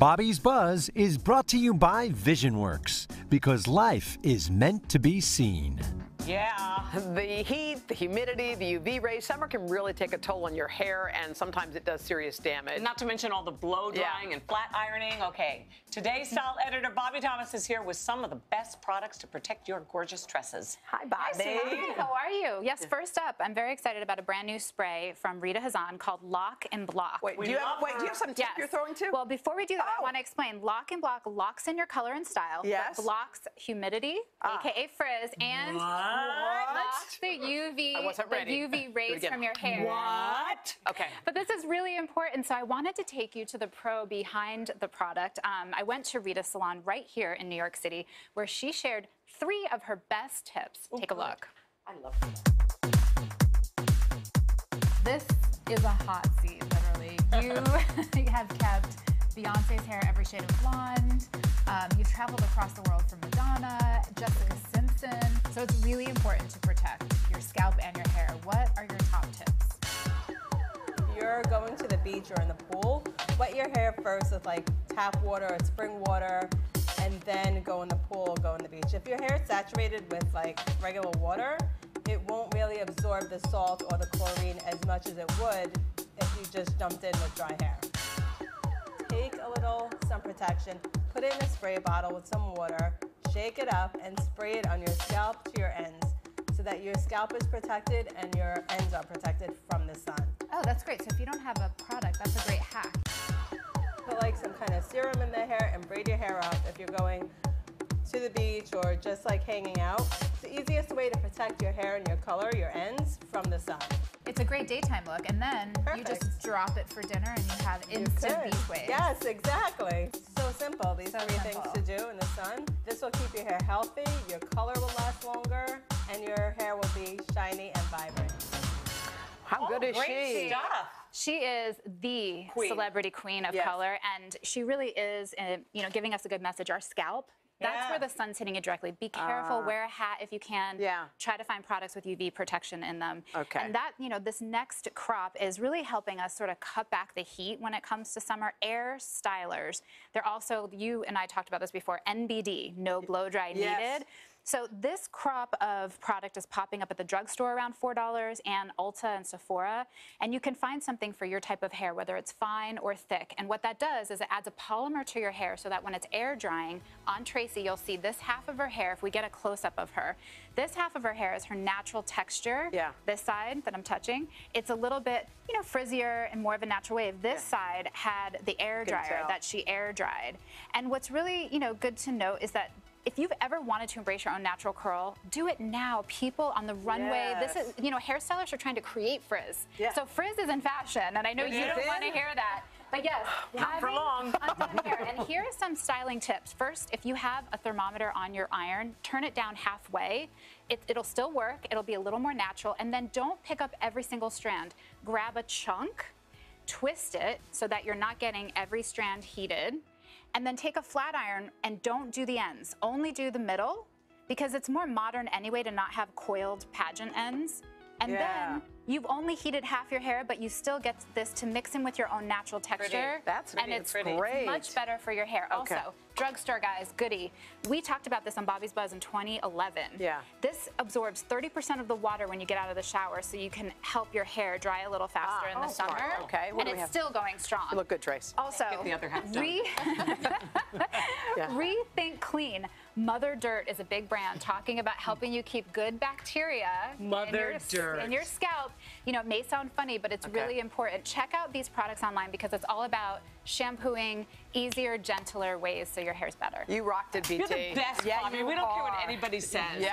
Bobby's Buzz is brought to you by VisionWorks because life is meant to be seen. Yeah, the heat, the humidity, the UV rays, summer can really take a toll on your hair and sometimes it does serious damage. Not to mention all the blow drying Yeah. and flat ironing. Okay, today's style editor Bobby Thomas is here with some of the best products to protect your gorgeous tresses. Hi, Bobby. Hi, how are you? Yes, first up, I'm very excited about a brand new spray from Rita Hazan called Lock and Block. Wait, We do you, have, wait do you have some tip you're throwing too? Well, before we do that, Oh. I want to explain. Lock and Block locks in your color and style, Yes. but blocks humidity, Ah. aka frizz, and What? Blocks the UV, I wasn't the ready. Do UV rays from your hair. What? okay. But this is really important, so I wanted to take you to the pro behind the product. Um, I went to Rita's salon right here in New York City, where she shared three of her best tips. Take a look. I love it. This is a hot seat, literally. You have kept Beyonce's hair every shade of blonde. Um, you've traveled across the world from Madonna, Jessica. So it's really important to protect your scalp and your hair. What are your top tips? If you're going to the beach or in the pool, wet your hair first with like tap water or spring water, and then go in the pool, go in the beach. If your hair is saturated with like regular water, it won't really absorb the salt or the chlorine as much as it would if you just jumped in with dry hair. Take a little sun protection, put it in a spray bottle with some water, shake it up, and spray it on your scalp to your ends so that your scalp is protected and your ends are protected from the sun. Oh, that's great. So if you don't have a product, that's a great hack. Put like some kind of serum in the hair and braid your hair up if you're going to the beach or just like hanging out. It's the easiest way to protect your hair and your color, your ends, from the sun. It's a great daytime look, and then you just drop it for dinner and you have instant Good. beach waves. Yes, exactly. So simple, these So three simple. things to do in the sun. This will keep your hair healthy, your color will last longer, and your hair will be shiny and vibrant. How good Oh, is great she? stuff. She is the Queen. celebrity queen of Yes. color, and she really is, uh, you know, giving us a good message. Our scalp. That's Yeah. where the sun's hitting it directly. Be careful. Ah. wear a hat if you can. Yeah. Try to find products with UV protection in them. Okay. And that, you know, this next crop is really helping us sort of cut back the heat when it comes to summer. Air stylers. They're also, you and I talked about this before, NBD, no blow dry Yes. needed. So this crop of product is popping up at the drugstore around $4 and Ulta and Sephora. And you can find something for your type of hair, whether it's fine or thick. And what that does is it adds a polymer to your hair so that when it's air drying, on Tracy, you'll see this half of her hair, if we get a close-up of her, this half of her hair is her natural texture. Yeah. This side that I'm touching, it's a little bit, you know, frizzier and more of a natural wave. This side had the air dryer that she air dried. And what's really, you know, good to note is that if you've ever wanted to embrace your own natural curl, do it now. People on the runway, this is, you know, hairstylists are trying to create frizz. Yeah. So frizz is in fashion, and I know Is you it? don't want to hear that. But yes, Not for long. hair. And here are some styling tips. First, if you have a thermometer on your iron, turn it down halfway. It, it'll still work. It'll be a little more natural. And then don't pick up every single strand. Grab a chunk, twist it so that you're not getting every strand heated. And then take a flat iron and don't do the ends. Only do the middle because it's more modern anyway to not have coiled pageant ends. And Yeah. then you've only heated half your hair, but you still get this to mix in with your own natural texture. That's and it's Pretty. It's much better for your hair. Okay. Also, drugstore guys, goody. We talked about this on Bobby's Buzz in 2011. Yeah. This absorbs 30% of the water when you get out of the shower, so you can help your hair dry a little faster Ah, in the oh, smart. summer. Okay, what and do we it's have? still going strong. You look good, Trace. Also, Get the other half done. re- Yeah. rethink clean. Mother Dirt is a big brand talking about helping you keep good bacteria in Mother your, Dirt. in your scalp. You know, it may sound funny, but it's Okay. really important. Check out these products online because it's all about shampooing easier, gentler ways so your hair's better. You rocked it, BT. You're the best, yeah, Bobby. We don't care what anybody says. Yeah.